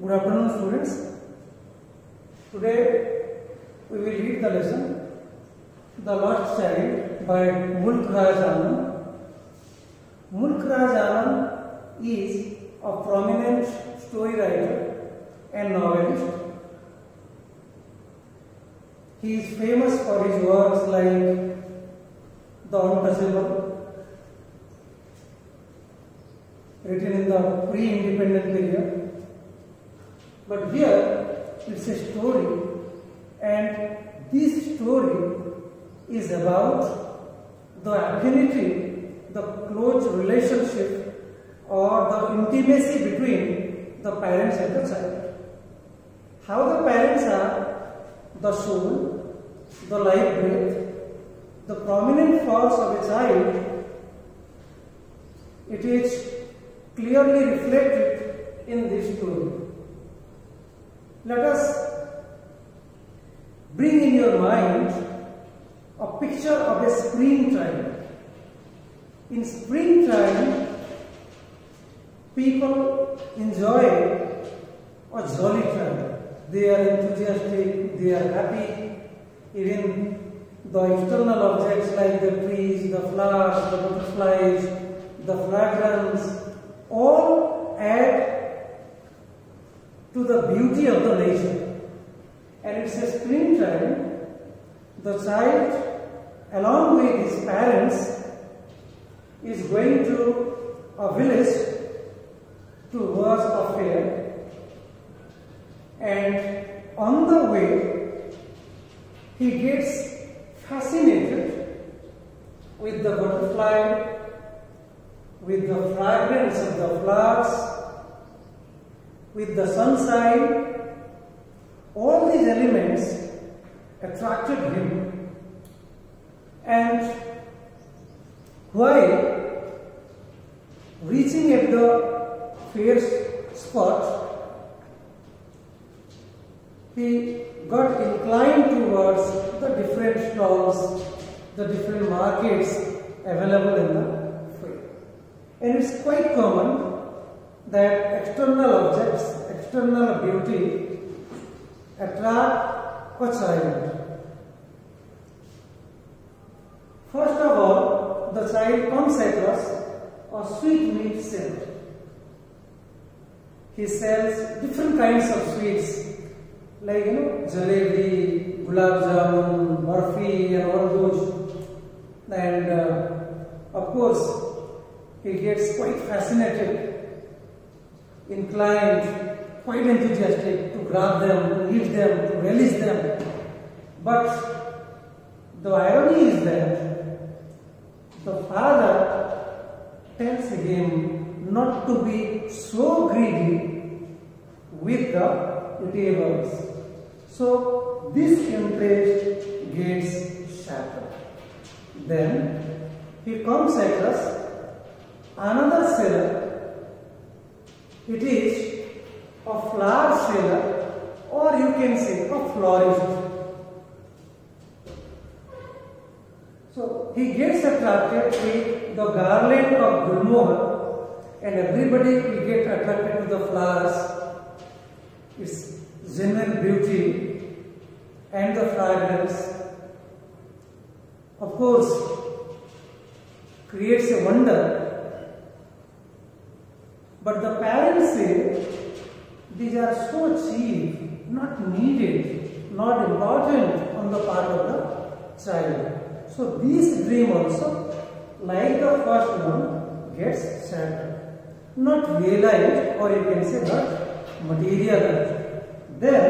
Good afternoon, students. Today we will read the lesson The Lost Child by Mulk Raj Anand. Mulk Raj Anand is a prominent story writer and novelist. He is famous for his works like The Untouchable, written in the pre-independent period. But here it's a story, and this story is about the affinity, the close relationship, or the intimacy between the parents and the child. How the parents are the soul, the life breath, the prominent force of a child, it is clearly reflected in this story. Let us bring in your mind a picture of a springtime. In springtime, people enjoy a jolly time. They are enthusiastic, they are happy. Even the external objects like the trees, the flowers, the butterflies, the fragrance, all add to the beauty of the nature. And it's a springtime, the child, along with his parents, is going to a village to watch a fair. And on the way, he gets fascinated with the butterfly, with the fragrance of the flowers, with the sunshine, all these elements attracted him. And while reaching at the fair spot, he got inclined towards the different stalls, the different markets available in the fair. And it's quite common that external objects, external beauty attract a child. First of all, the child comes across a sweet meat seller. He sells different kinds of sweets like you know jalebi, gulab jamun, barfi and all those. And uh, of course, he gets quite fascinated, inclined, quite enthusiastic to grab them, to eat them, to relish them. But the irony is that the father tells him not to be so greedy with the eatables. So this interest gets shattered. Then he comes across another seller. It is a flower seller or you can say a florist. So he gets attracted with the garland of Gulmohar and everybody will get attracted to the flowers, its genuine beauty and the fragrance. Of course, creates a wonder. But the parents say these are so cheap, not needed, not important on the part of the child. So this dream also, like the first one, gets shattered. Not realized or you can say not materialized. Then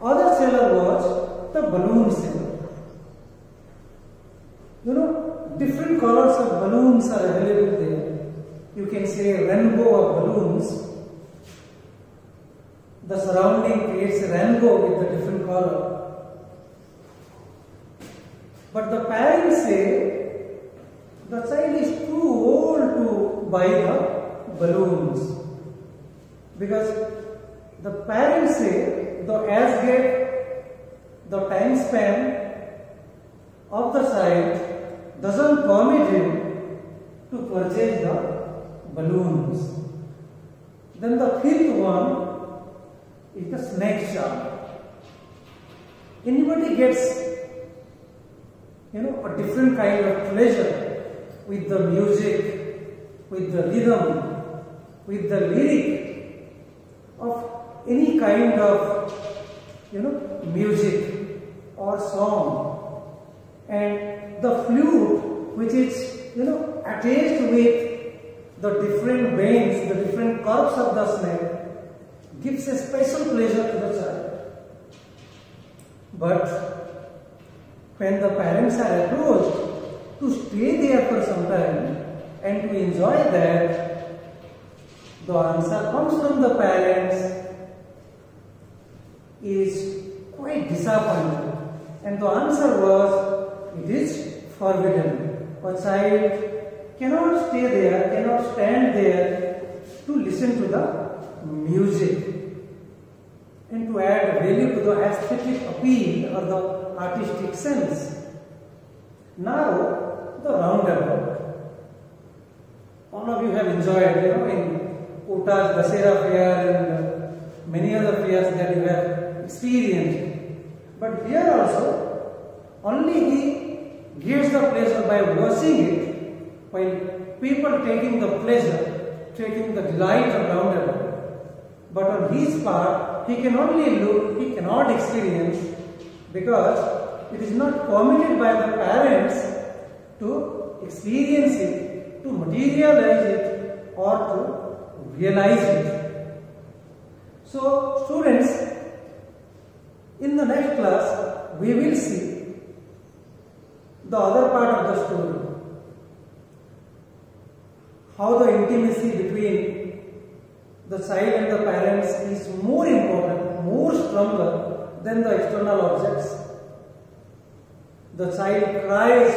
other seller was the balloon seller. You know, different colors of balloons are available. You can say rainbow of balloons. The surrounding creates a rainbow with the different color. But the parents say the child is too old to buy the balloons because the parents say the as get the time span of the child doesn't permit him to purchase the balloons. Then the fifth one is the snake charm. Anybody gets you know a different kind of pleasure with the music, with the rhythm, with the lyric of any kind of you know music or song and the flute which is you know attached with the different veins, the different curves of the snake gives a special pleasure to the child. But when the parents are approached to stay there for some time and to enjoy that, the answer comes from the parents is quite disappointing. And the answer was, it is forbidden. A child cannot stay there, cannot stand there to listen to the music and to add value to the aesthetic appeal or the artistic sense. Now, the roundabout. All of you have enjoyed, you know, in Kota's Dasera fair and many other fairs that you have experienced. But here also, only he gives the pleasure by watching it while people taking the pleasure, taking the delight around it. But on his part, he can only look, he cannot experience because it is not permitted by the parents to experience it, to materialize it or to realize it. So students, in the next class, we will see the other part of the story how the intimacy between the child and the parents is more important, more stronger than the external objects. The child cries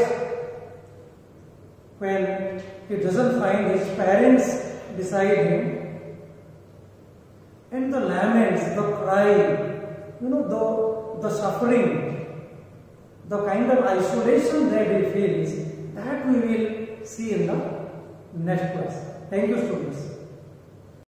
when he doesn't find his parents beside him and the laments, the crying, you know, the, the suffering, the kind of isolation that he feels, that we will see in the next class. Thank you students.